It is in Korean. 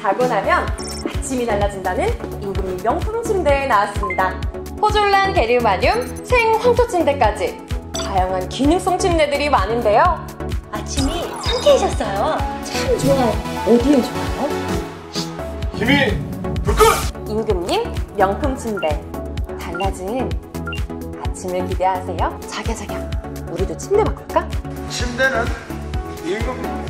자고 나면 아침이 달라진다는 임금님 명품 침대에 나왔습니다. 포졸란 게르마늄 생황토 침대까지 다양한 기능성 침대들이 많은데요. 아침이 상쾌해졌어요. 참 좋아요. 어디에 좋아요? 힘이 불끈! 임금님 명품 침대 달라진 아침을 기대하세요. 자기야 자기야 우리도 침대 바꿀까? 침대는 임금